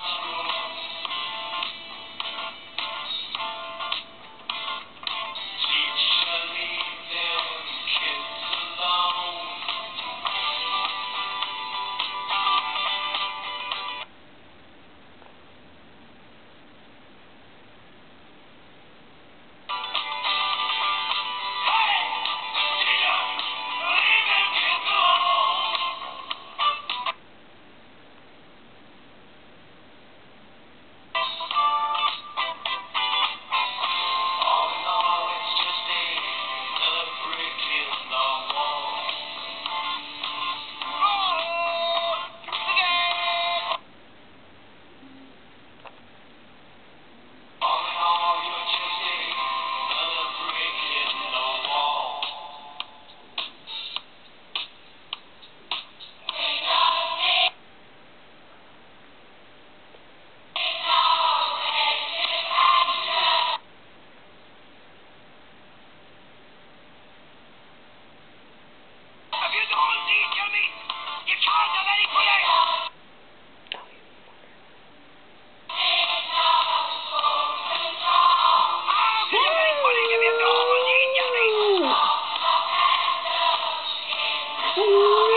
Thank you. Ooh.